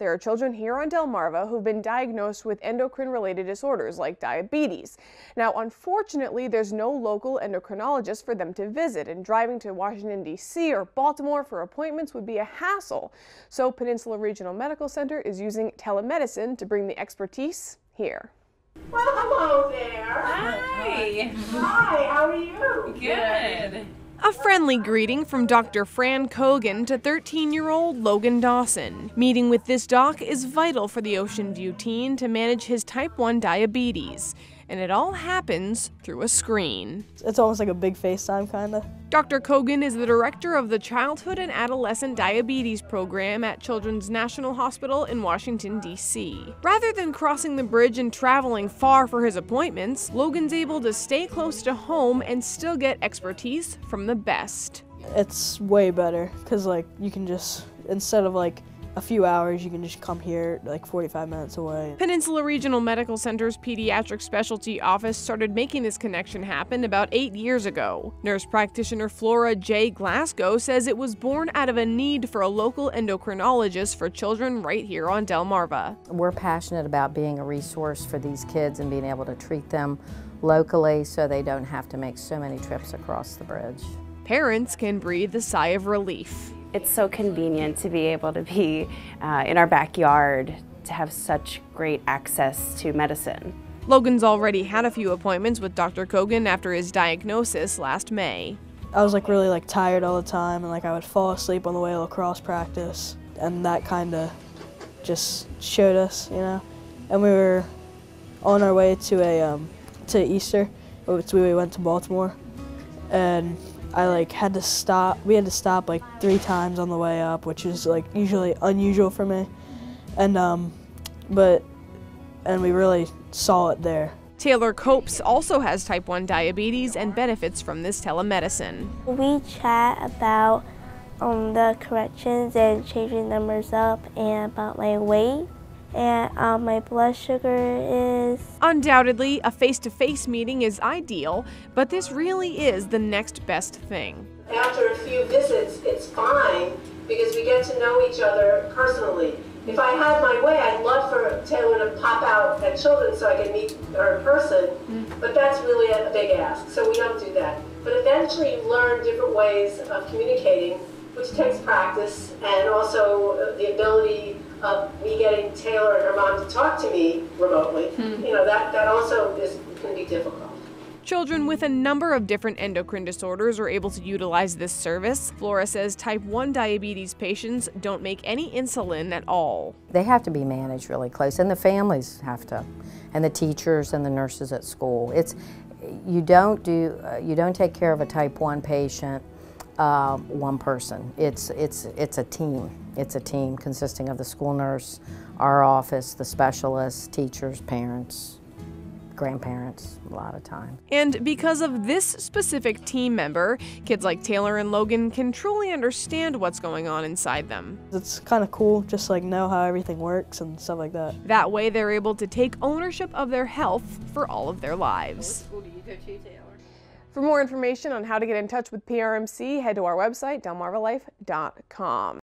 there are children here on Delmarva who've been diagnosed with endocrine-related disorders like diabetes. Now, unfortunately, there's no local endocrinologist for them to visit, and driving to Washington, D.C. or Baltimore for appointments would be a hassle. So Peninsula Regional Medical Center is using telemedicine to bring the expertise here. Well, hello there. Hi. Hi, how are you? Good. A friendly greeting from Dr. Fran Cogen to 13 year old Logan Dawson. Meeting with this doc is vital for the Ocean View teen to manage his type 1 diabetes. And it all happens through a screen. It's almost like a big FaceTime, kind of. Dr. Cogen is the director of the Childhood and Adolescent Diabetes Program at Children's National Hospital in Washington, D.C. Rather than crossing the bridge and traveling far for his appointments, Logan's able to stay close to home and still get expertise from the best. It's way better because, like, you can just, instead of like a few hours, you can just come here like 45 minutes away. Peninsula Regional Medical Center's pediatric specialty office started making this connection happen about eight years ago. Nurse practitioner Flora J. Glasgow says it was born out of a need for a local endocrinologist for children right here on Delmarva. We're passionate about being a resource for these kids and being able to treat them locally so they don't have to make so many trips across the bridge. Parents can breathe a sigh of relief. It's so convenient to be able to be uh, in our backyard, to have such great access to medicine. Logan's already had a few appointments with Dr. Cogen after his diagnosis last May. I was like really like tired all the time and like I would fall asleep on the way to lacrosse practice and that kind of just showed us, you know. And we were on our way to a um, to Easter. Which we went to Baltimore and I like had to stop. We had to stop like three times on the way up, which is like usually unusual for me. And um, but and we really saw it there. Taylor Copes also has type 1 diabetes and benefits from this telemedicine. We chat about um, the corrections and changing numbers up and about my weight and um, my blood sugar is. Undoubtedly, a face to face meeting is ideal, but this really is the next best thing. After a few visits, it's fine because we get to know each other personally. If I had my way, I'd love for Taylor to pop out at Children so I could meet her in person, but that's really a big ask, so we don't do that. But eventually you learn different ways of communicating, which takes practice and also the ability of me getting Taylor and her mom to talk to me remotely. Hmm. You know, that, that also is can be difficult. Children with a number of different endocrine disorders are able to utilize this service. Flora says type 1 diabetes patients don't make any insulin at all. They have to be managed really close, and the families have to, and the teachers and the nurses at school. It's you don't do uh, you don't take care of a type 1 patient uh, one person. It's it's it's a team. It's a team consisting of the school nurse, our office, the specialists, teachers, parents grandparents a lot of time. And because of this specific team member, kids like Taylor and Logan can truly understand what's going on inside them. It's kind of cool just like know how everything works and stuff like that. That way they're able to take ownership of their health for all of their lives. For more information on how to get in touch with PRMC, head to our website, delmarvalife.com.